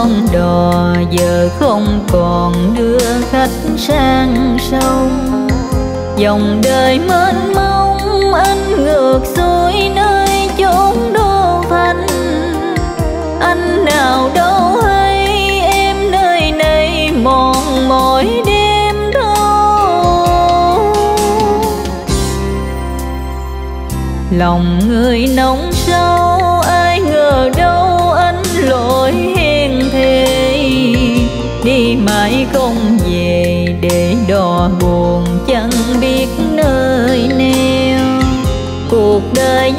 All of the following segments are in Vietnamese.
con đò giờ không còn đưa khách sang sông. Dòng đời mênh mông, anh ngược xuôi nơi chốn đô thành. Anh nào đâu hay, em nơi này mòn mỏi đêm thôi lòng người nóng sâu, ai ngờ đâu đi mãi không về để đò buồn chẳng biết nơi neo cuộc đời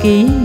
ký.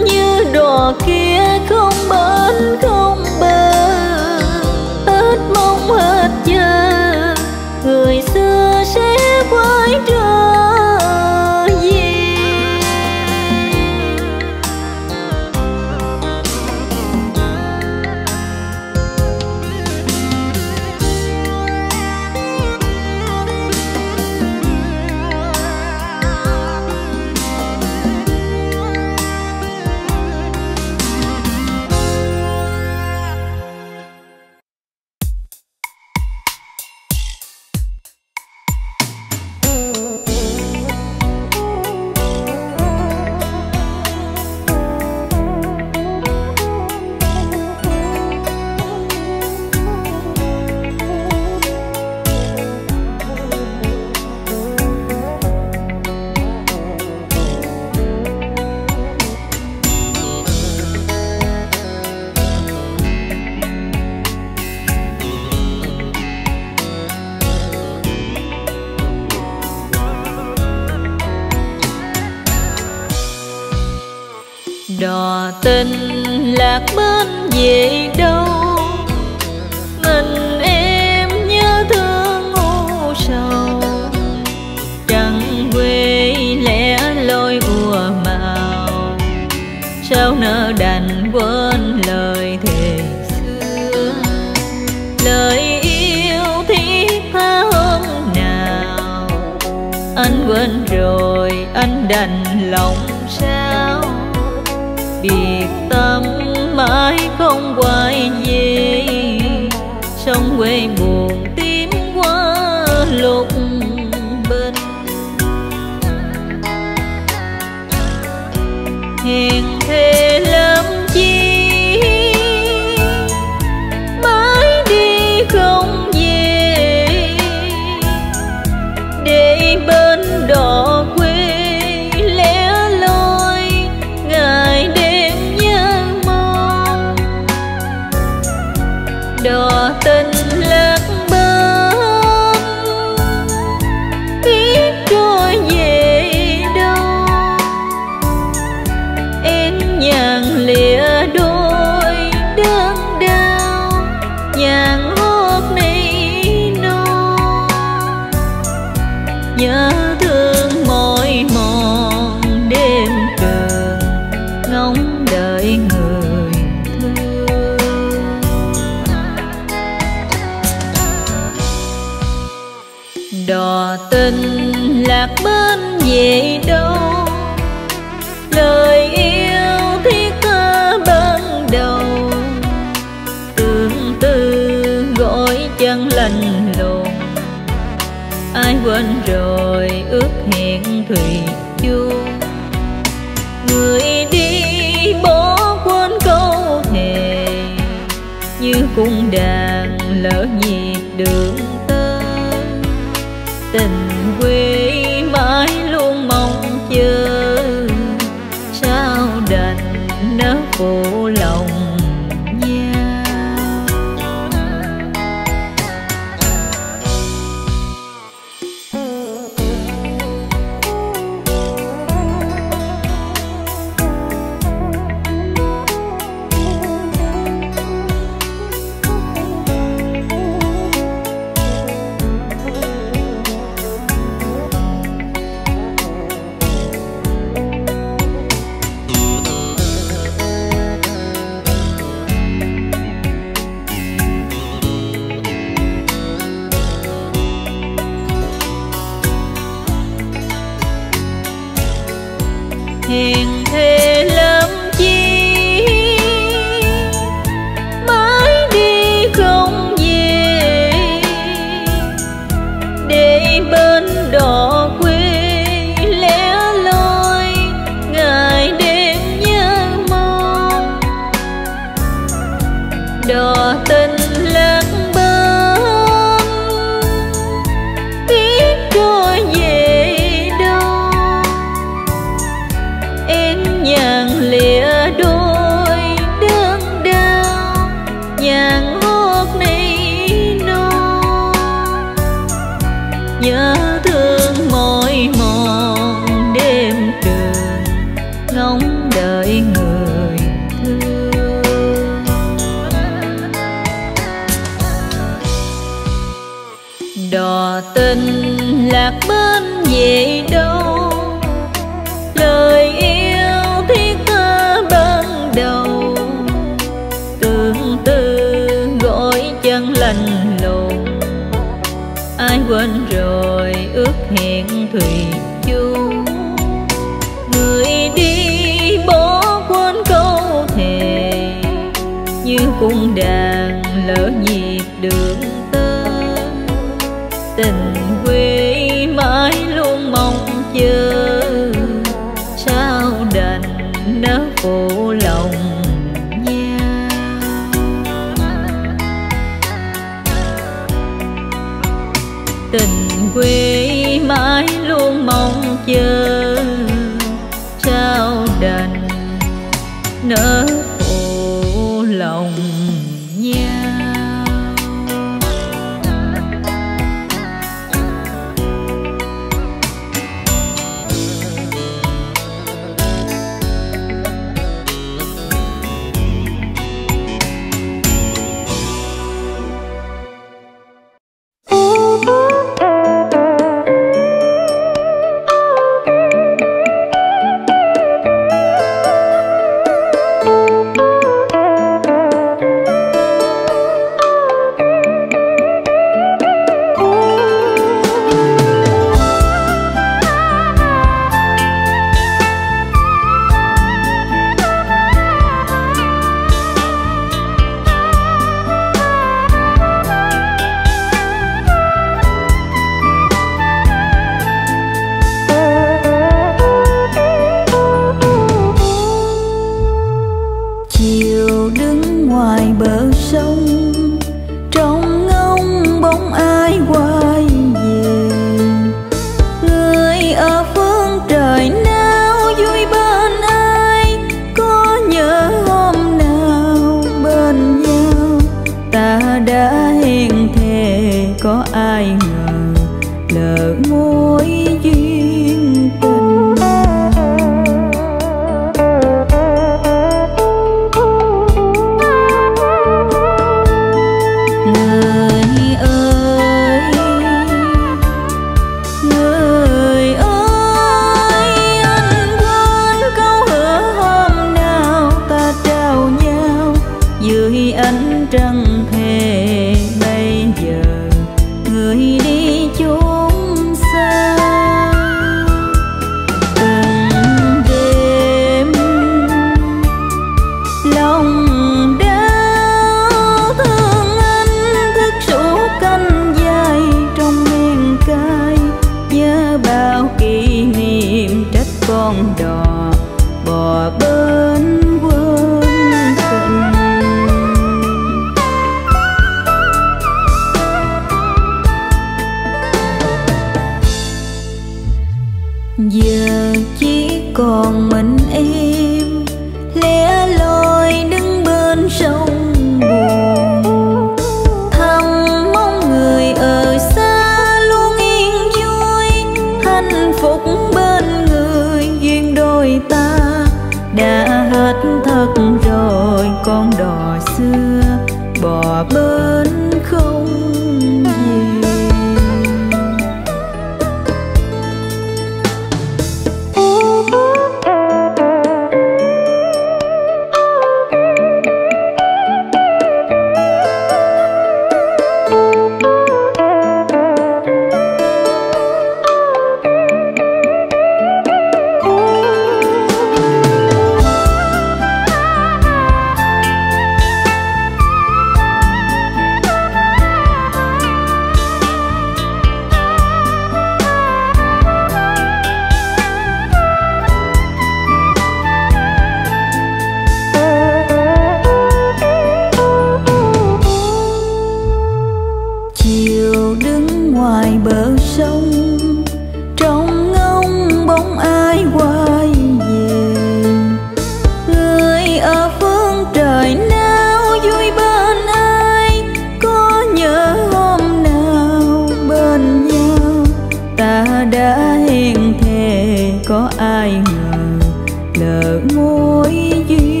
nợ mối duyên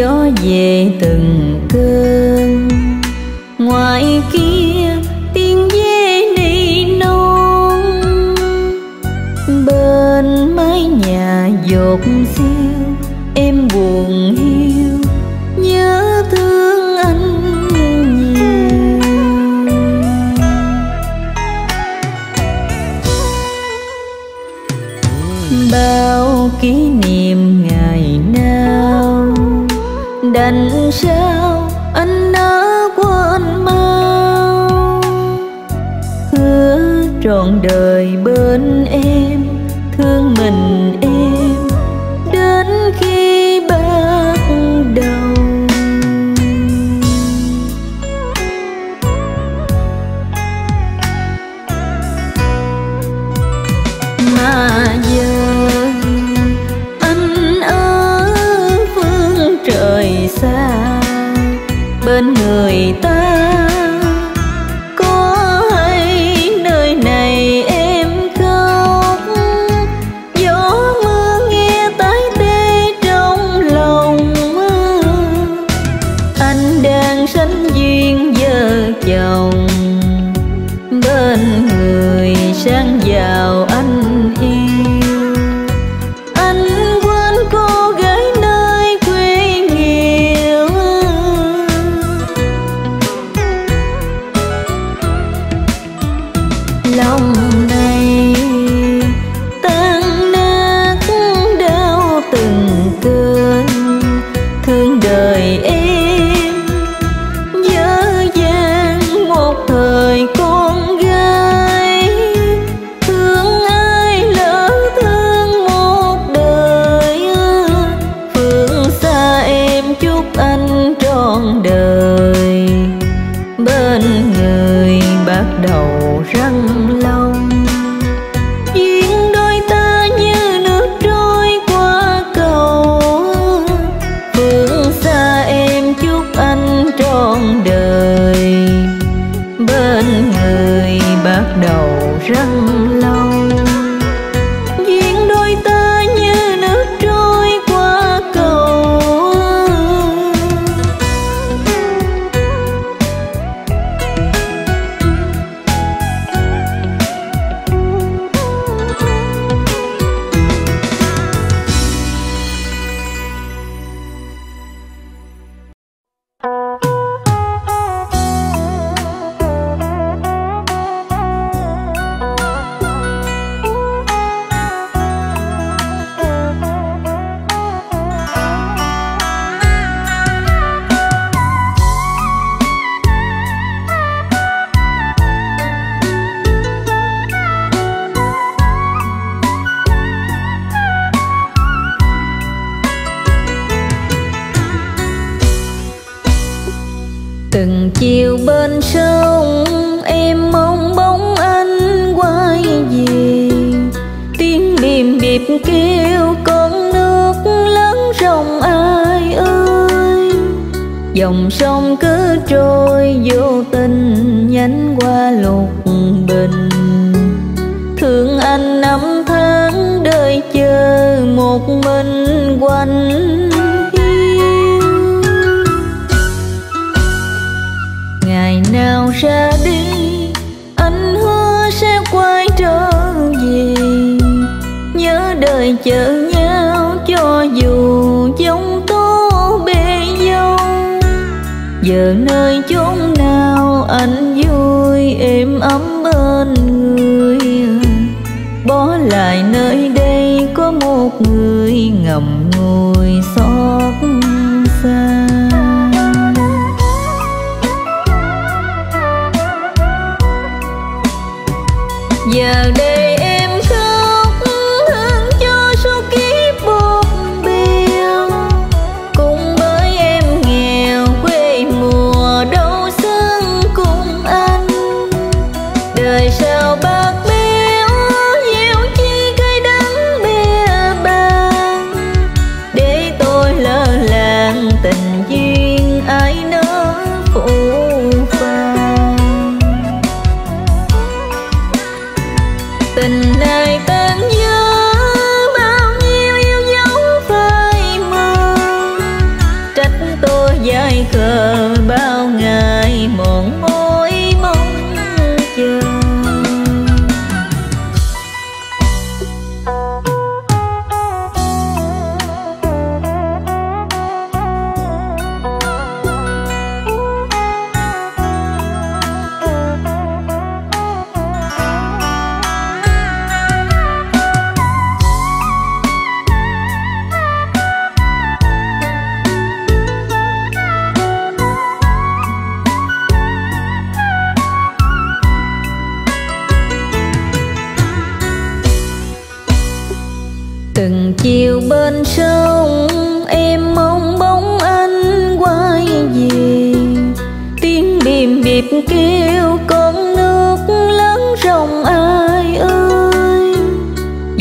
gió về từng cơn.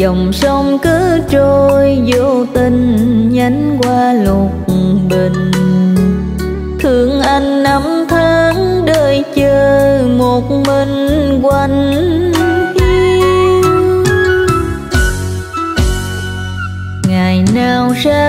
dòng sông cứ trôi vô tình, nhánh qua lục bình. Thương anh năm tháng đời chờ một mình quanh hiu ngày nào ra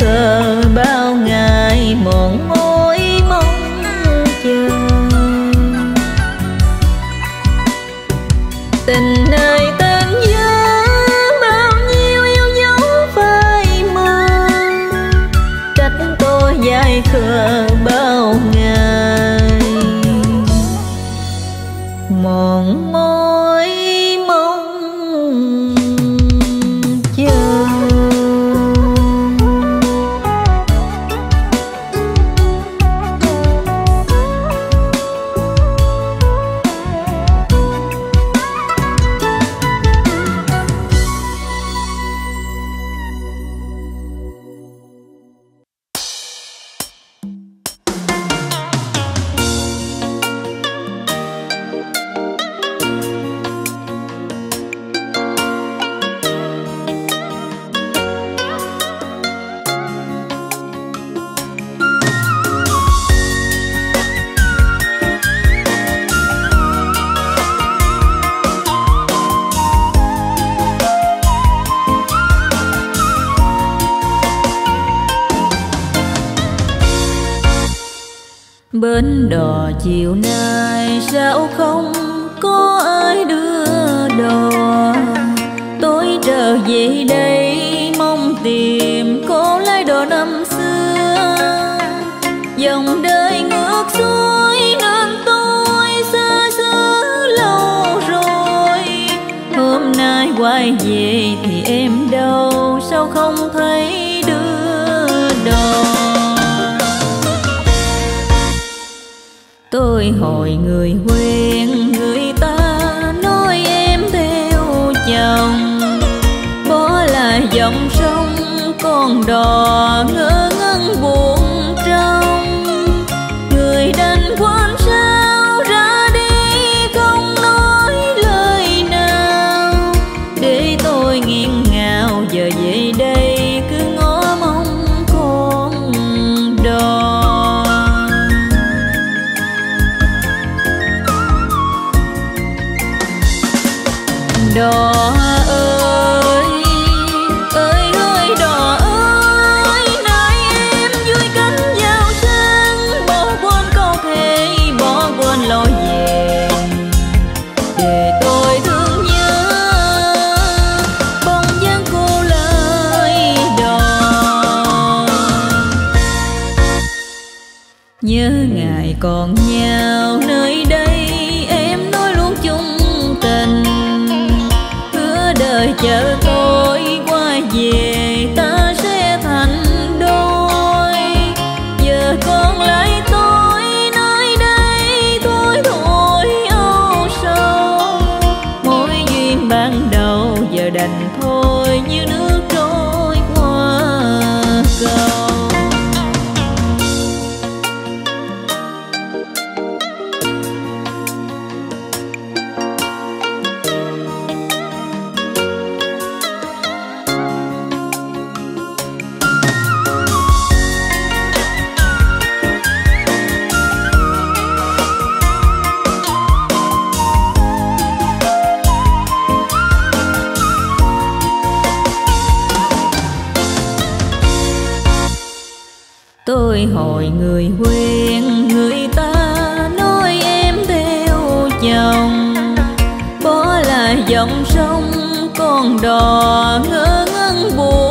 كبار dòng sông còn đò ngỡ quen người ta nói em theo chồng bỏ lại dòng sông, con đò ngơ ngân buồn.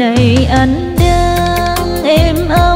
Này anh đang em ơi.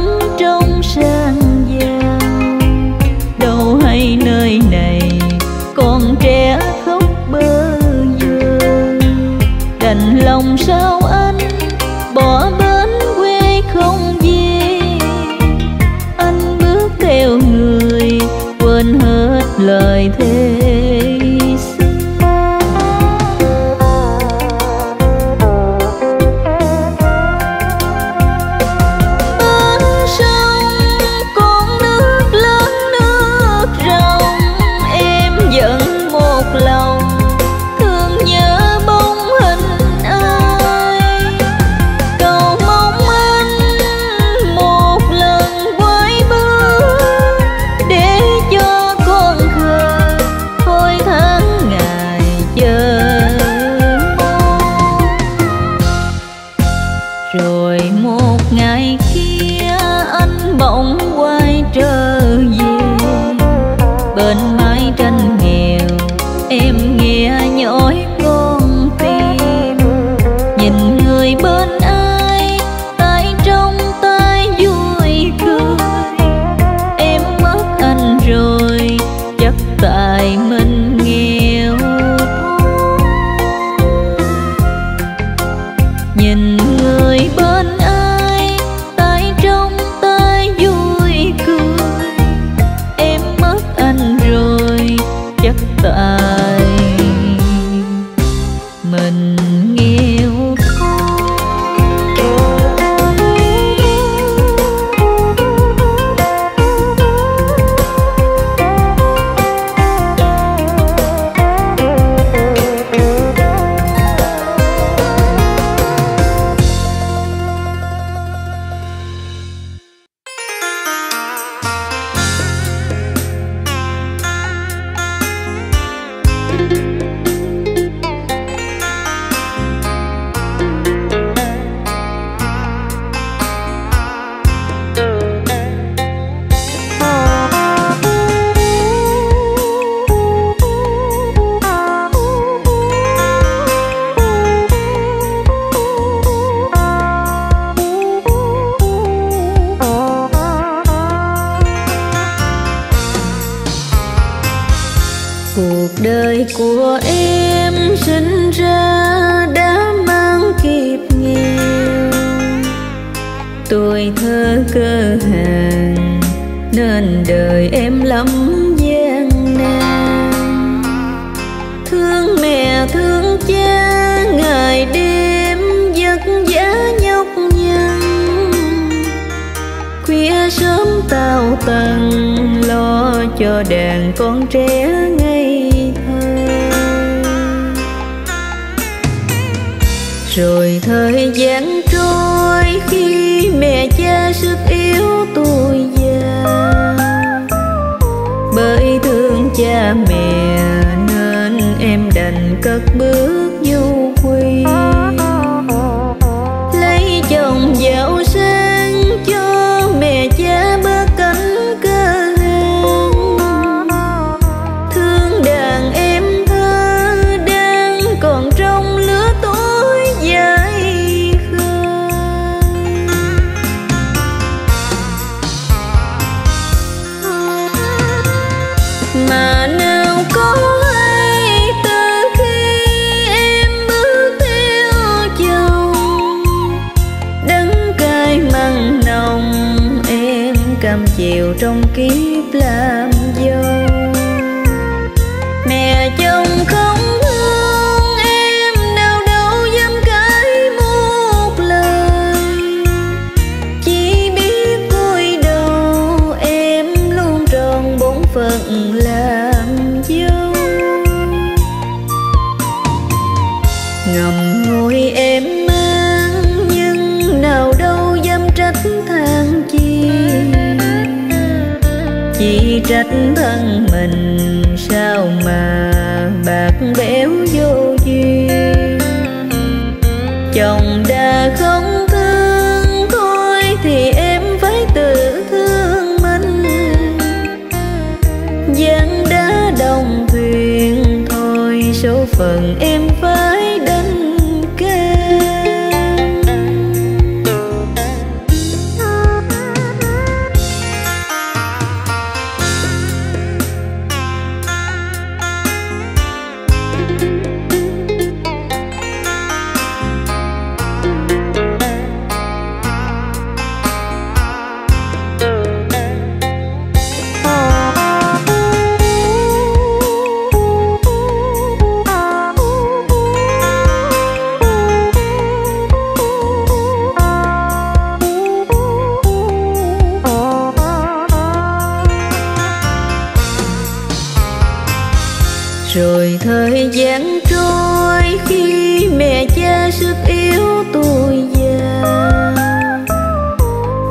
trôi khi mẹ cha sức yếu tôi già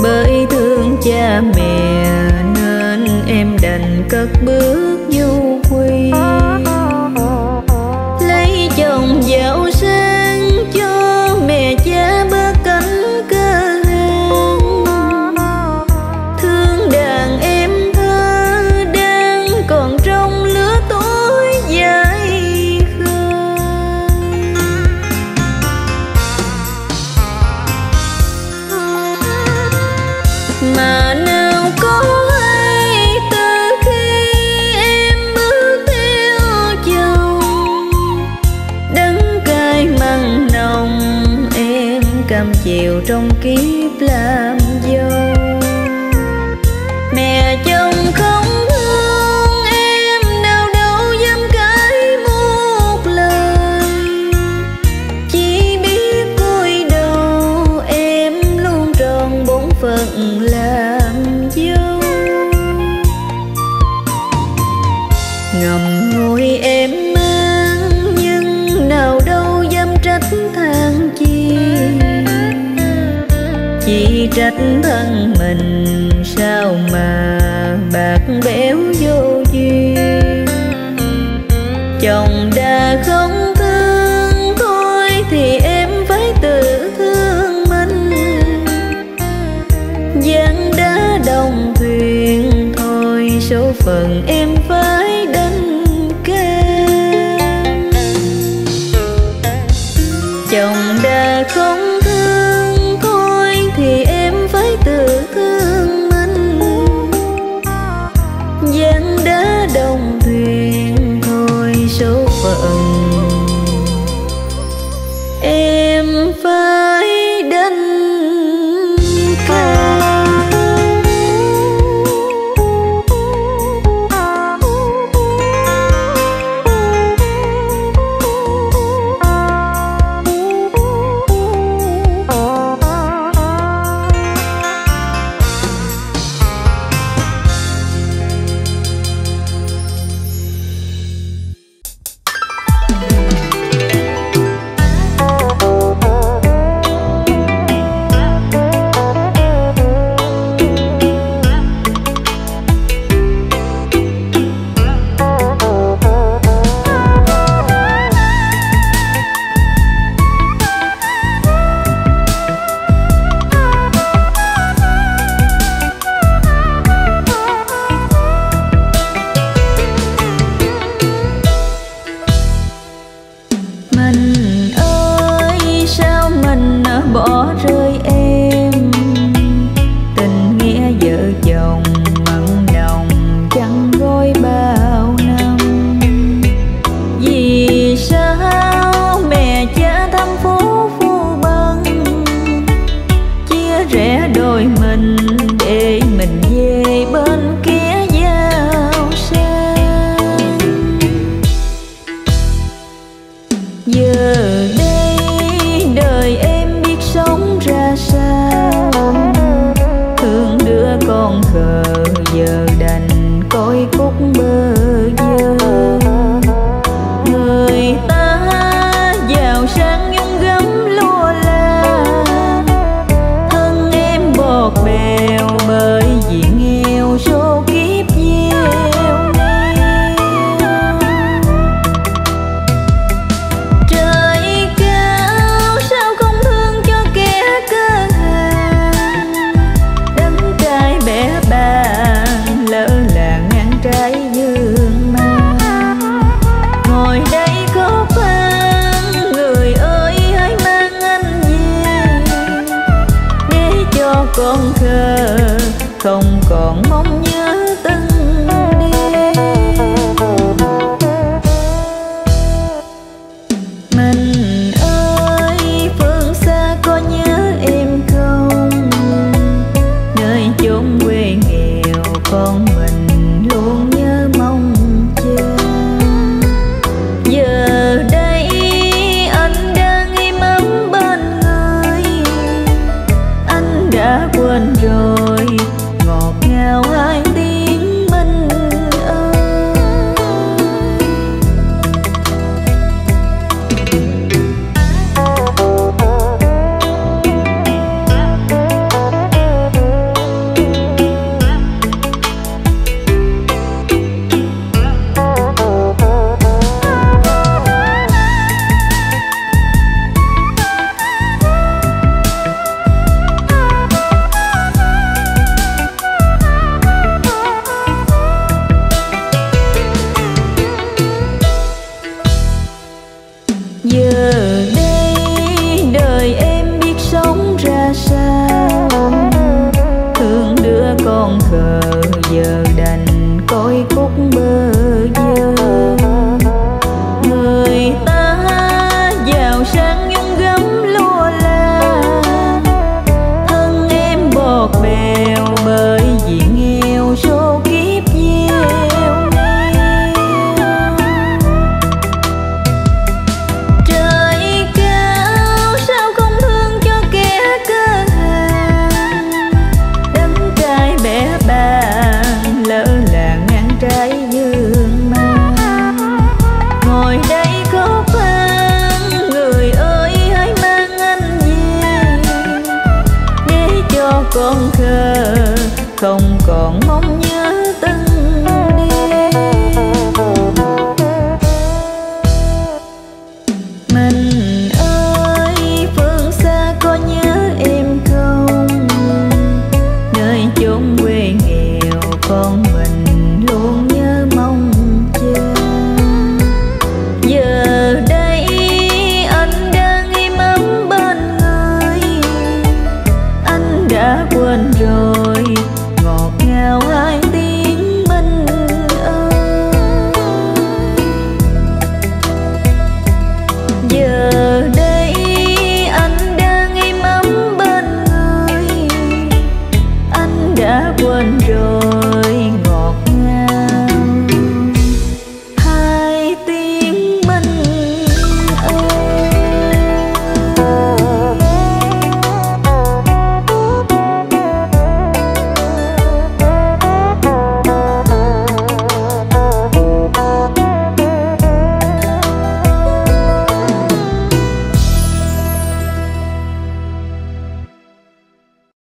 bởi thương cha mẹ nên em đành cất bước du quy đông